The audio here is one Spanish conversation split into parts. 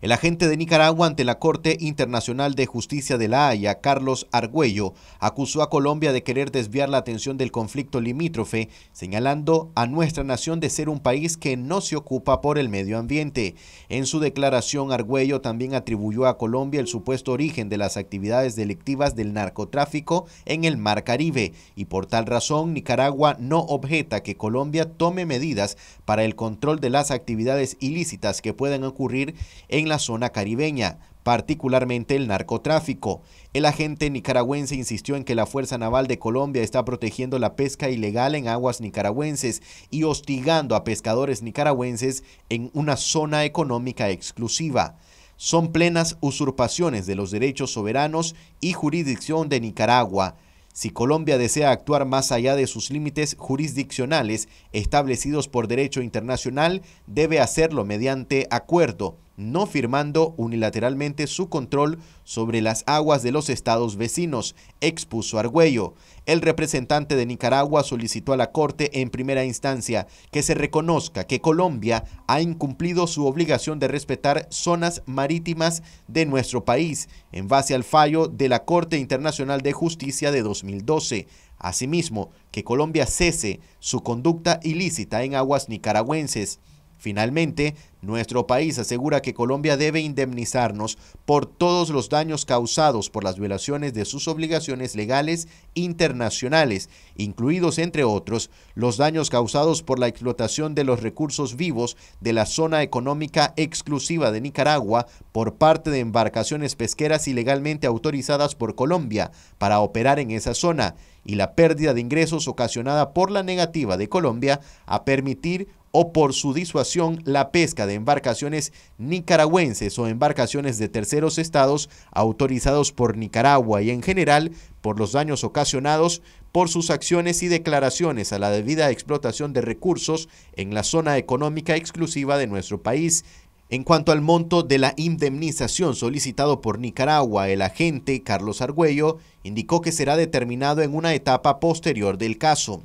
El agente de Nicaragua ante la Corte Internacional de Justicia de la Haya, Carlos Argüello, acusó a Colombia de querer desviar la atención del conflicto limítrofe, señalando a nuestra nación de ser un país que no se ocupa por el medio ambiente. En su declaración, Argüello también atribuyó a Colombia el supuesto origen de las actividades delictivas del narcotráfico en el Mar Caribe, y por tal razón Nicaragua no objeta que Colombia tome medidas para el control de las actividades ilícitas que puedan ocurrir en la zona caribeña, particularmente el narcotráfico. El agente nicaragüense insistió en que la Fuerza Naval de Colombia está protegiendo la pesca ilegal en aguas nicaragüenses y hostigando a pescadores nicaragüenses en una zona económica exclusiva. Son plenas usurpaciones de los derechos soberanos y jurisdicción de Nicaragua. Si Colombia desea actuar más allá de sus límites jurisdiccionales establecidos por derecho internacional, debe hacerlo mediante acuerdo no firmando unilateralmente su control sobre las aguas de los estados vecinos, expuso Argüello. El representante de Nicaragua solicitó a la Corte en primera instancia que se reconozca que Colombia ha incumplido su obligación de respetar zonas marítimas de nuestro país, en base al fallo de la Corte Internacional de Justicia de 2012. Asimismo, que Colombia cese su conducta ilícita en aguas nicaragüenses. Finalmente, nuestro país asegura que Colombia debe indemnizarnos por todos los daños causados por las violaciones de sus obligaciones legales internacionales, incluidos, entre otros, los daños causados por la explotación de los recursos vivos de la zona económica exclusiva de Nicaragua por parte de embarcaciones pesqueras ilegalmente autorizadas por Colombia para operar en esa zona y la pérdida de ingresos ocasionada por la negativa de Colombia a permitir o por su disuasión la pesca de embarcaciones nicaragüenses o embarcaciones de terceros estados autorizados por Nicaragua y en general por los daños ocasionados por sus acciones y declaraciones a la debida explotación de recursos en la zona económica exclusiva de nuestro país. En cuanto al monto de la indemnización solicitado por Nicaragua, el agente Carlos Argüello indicó que será determinado en una etapa posterior del caso.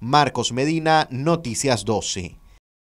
Marcos Medina, Noticias 12.